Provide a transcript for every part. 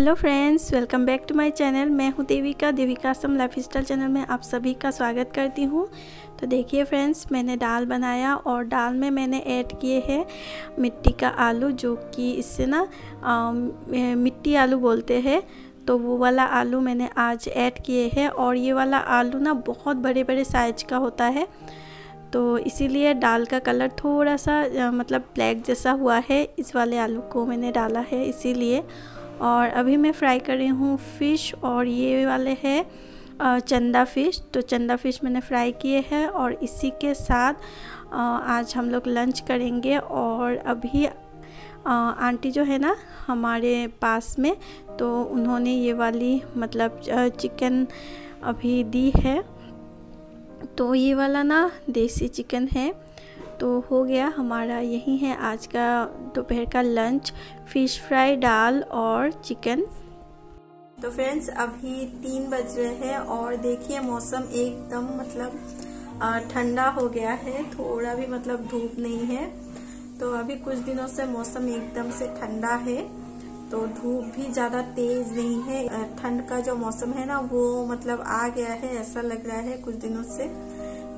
Hello friends, welcome back to my channel. मैं हूँ देविका देविका सम lifestyle channel में आप सभी का स्वागत करती हूँ। तो देखिए फ्रेंड्स, मैंने दाल बनाया और दाल में मैंने ऐड किए हैं मिट्टी का आलू, जो कि इससे ना मिट्टी आलू बोलते हैं। तो वो वाला आलू मैंने आज ऐड किए हैं और ये वाला आलू ना बहुत बड़े बड़े साइज़ का होता है। तो इसीलिए दाल का कलर थोड़ा सा मतलब ब्लैक जैसा हुआ है, इस वाले आलू को मैंने डाला है, इसीलिए। और अभी मैं फ्राई कर रही हूँ फ़िश और ये वाले है चंदा फ़िश। तो चंदा फ़िश मैंने फ्राई किए हैं और इसी के साथ आज हम लोग लंच करेंगे और अभी आंटी जो है ना हमारे पास में तो उन्होंने ये वाली मतलब चिकन अभी दी है। तो ये वाला ना देसी चिकन है। तो हो गया हमारा यही है आज का दोपहर का लंच फ़िश फ्राई दाल और चिकन तो फ्रेंड्स अभी तीन बज रहे हैं और देखिए मौसम एकदम मतलब ठंडा हो गया है, थोड़ा भी मतलब धूप नहीं है। तो अभी कुछ दिनों से मौसम एकदम से ठंडा है तो धूप भी ज़्यादा तेज नहीं है। ठंड का जो मौसम है ना, वो मतलब आ गया है, ऐसा लग रहा है कुछ दिनों से।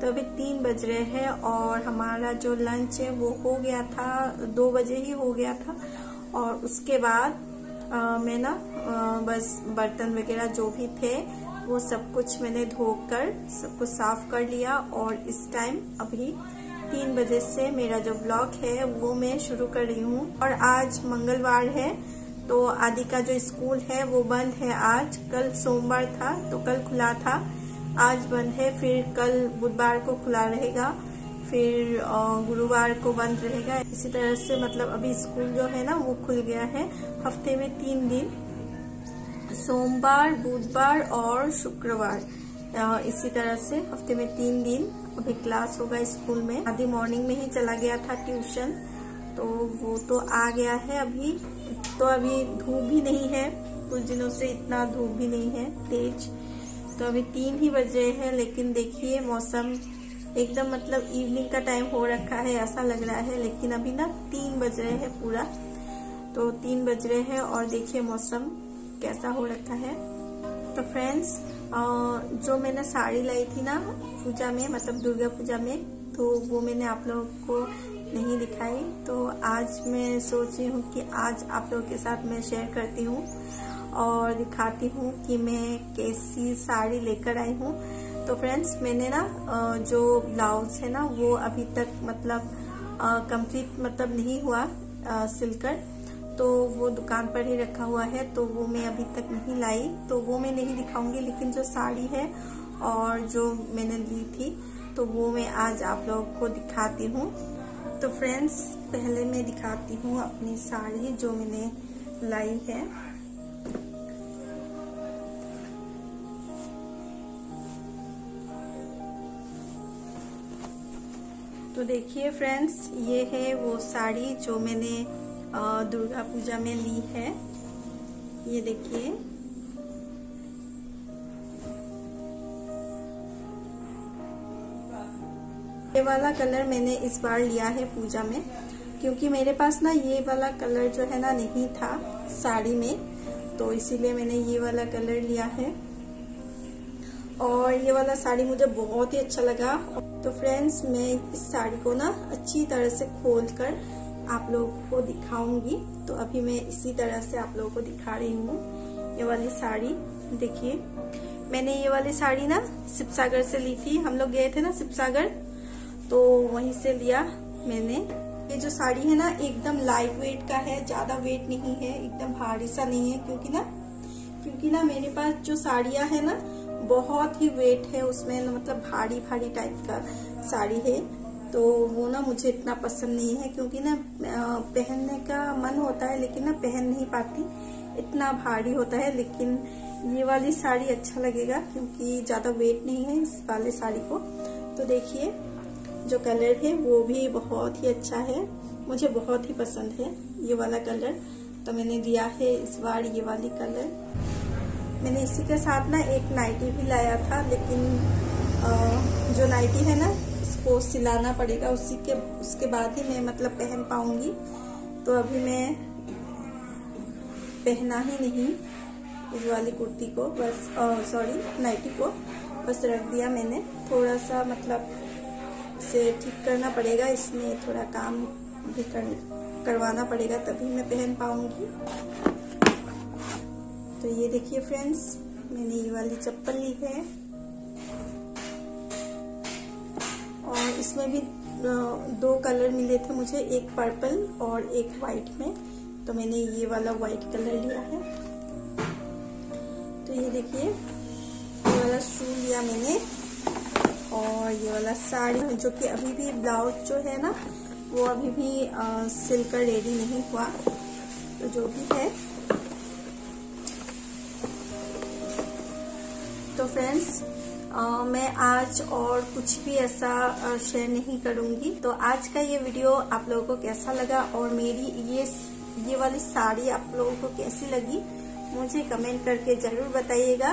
तो अभी तीन बज रहे हैं और हमारा जो लंच है वो हो गया था, दो बजे ही हो गया था। और उसके बाद मैं ना बस बर्तन वगैरह जो भी थे, वो सब कुछ मैंने धोकर, सब कुछ साफ़ कर लिया। और इस टाइम अभी तीन बजे से मेरा जो ब्लॉग है, वो मैं शुरू कर रही हूँ। और आज मंगलवार है तो आदि का जो स्कूल है, वो बंद है आज। कल सोमवार था तो कल खुला था। आज बंद है, फिर कल बुधवार को खुला रहेगा, फिर गुरुवार को बंद रहेगा। इसी तरह से मतलब अभी स्कूल जो है ना, वो खुल गया है हफ़्ते में तीन दिन। सोमवार, बुधवार और शुक्रवार इसी तरह से हफ़्ते में तीन दिन अभी क्लास होगा स्कूल में। आधी मॉर्निंग में ही चला गया था ट्यूशन तो वो तो आ गया है अभी। तो अभी धूप भी नहीं है, कुछ दिनों से इतना धूप भी नहीं है, तेज। तो अभी तीन ही बज हैं, लेकिन देखिए मौसम एकदम मतलब इवनिंग का टाइम हो रखा है, ऐसा लग रहा है, लेकिन अभी ना तीन बज रहे हैं पूरा। तो तीन बज रहे हैं और देखिए मौसम कैसा हो रखा है। तो फ्रेंड्स जो मैंने साड़ी लाई थी ना पूजा में मतलब दुर्गा पूजा में तो वो मैंने आप लोगों को नहीं दिखाई। तो आज मैं सोच रही हूँ कि आज आप लोगों के साथ मैं शेयर करती हूँ और दिखाती हूँ कि मैं कैसी साड़ी लेकर आई हूँ। तो फ्रेंड्स मैंने ना जो ब्लाउज है ना, वो अभी तक मतलब कंप्लीट मतलब नहीं हुआ सिलकर। तो वो दुकान पर ही रखा हुआ है तो वो मैं अभी तक नहीं लाई। तो वो मैं नहीं दिखाऊँगी, लेकिन जो साड़ी है और जो मैंने ली थी तो वो मैं आज आप लोगों को दिखाती हूँ। तो फ्रेंड्स पहले मैं दिखाती हूँ अपनी साड़ी जो मैंने लाई है। तो देखिए फ्रेंड्स ये है वो साड़ी जो मैंने दुर्गा पूजा में ली है। ये देखिए। ये वाला कलर मैंने इस बार लिया है पूजा में, क्योंकि मेरे पास ना ये वाला कलर जो है ना नहीं था साड़ी में तो इसीलिए मैंने ये वाला कलर लिया है। और ये वाला साड़ी मुझे बहुत ही अच्छा लगा। तो फ्रेंड्स, मैं इस साड़ी को ना अच्छी तरह से खोल कर आप लोगों को दिखाऊँगी। तो अभी मैं इसी तरह से आप लोगों को दिखा रही हूँ ये वाली साड़ी। देखिए, मैंने ये वाली साड़ी ना शिवसागर से ली थी। हम लोग गए थे ना शिवसागर तो वहीं से लिया मैंने। ये जो साड़ी है ना, एकदम लाइट वेट का है, ज़्यादा वेट नहीं है, एकदम भारी सा नहीं है, क्योंकि ना क्योंकि ना मेरे पास जो साड़ियाँ है ना, बहुत ही वेट है उसमें मतलब भारी भारी टाइप का साड़ी है। तो वो ना मुझे इतना पसंद नहीं है, क्योंकि ना पहनने का मन होता है, लेकिन ना पहन नहीं पाती। इतना भारी होता है, लेकिन ये वाली साड़ी अच्छा लगेगा, क्योंकि ज़्यादा वेट नहीं है इस वाले साड़ी को। तो देखिए जो कलर है वो भी बहुत ही अच्छा है। मुझे बहुत ही पसंद है ये वाला कलर। तो मैंने लिया है इस बार ये वाली कलर। मैंने इसी के साथ ना एक नाइटी भी लाया था लेकिन आ, जो नाइटी है ना उसको सिलाना पड़ेगा। उसी के उसके बाद ही मैं मतलब पहन पाऊँगी। तो अभी मैं पहना ही नहीं इस वाली कुर्ती को। बस सॉरी नाइटी को। बस रख दिया मैंने। थोड़ा सा मतलब से ठीक करना पड़ेगा, इसमें थोड़ा काम भी कर, करवाना पड़ेगा, तभी मैं पहन पाऊँगी। तो ये देखिए फ्रेंड्स, मैंने ये वाली चप्पल ली है। और इसमें भी दो कलर मिले थे मुझे, एक पर्पल और एक वाइट में। तो मैंने ये वाला वाइट कलर लिया है। तो ये देखिए, ये वाला शू लिया मैंने। और ये वाला साड़ी जो कि अभी भी ब्लाउज जो है ना, वो अभी भी सिलकर रेडी नहीं हुआ। तो जो भी है। तो फ्रेंड्स मैं आज और कुछ भी ऐसा शेयर नहीं करूँगी। तो आज का ये वीडियो आप लोगों को कैसा लगा और मेरी ये ये वाली साड़ी आप लोगों को कैसी लगी, मुझे कमेंट करके ज़रूर बताइएगा।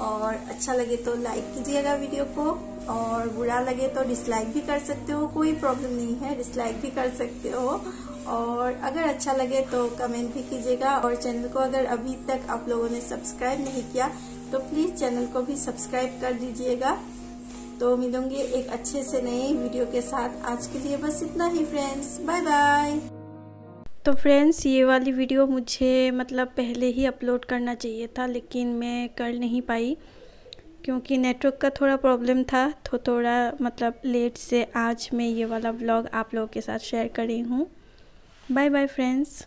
और अच्छा लगे तो लाइक कीजिएगा वीडियो को। और बुरा लगे तो डिसलाइक भी कर सकते हो, कोई प्रॉब्लम नहीं है डिसलाइक भी कर सकते हो। और अगर अच्छा लगे तो कमेंट भी कीजिएगा। और चैनल को अगर अभी तक आप लोगों ने सब्सक्राइब नहीं किया तो प्लीज़ चैनल को भी सब्सक्राइब कर दीजिएगा। तो मिलूँगी एक अच्छे से नए वीडियो के साथ आज के लिए बस इतना ही फ्रेंड्स बाय बाय तो फ्रेंड्स ये वाली वीडियो मुझे मतलब पहले ही अपलोड करना चाहिए था, लेकिन मैं कर नहीं पाई। क्योंकि नेटवर्क का थोड़ा प्रॉब्लम था तो थोड़ा मतलब लेट से आज मैं ये वाला ब्लॉग आप लोगों के साथ शेयर कर रही हूँ। Bye bye friends